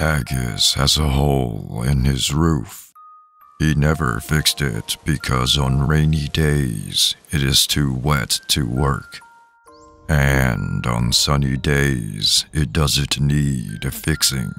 Haggis has a hole in his roof. He never fixed it because on rainy days it is too wet to work. And on sunny days it doesn't need fixing.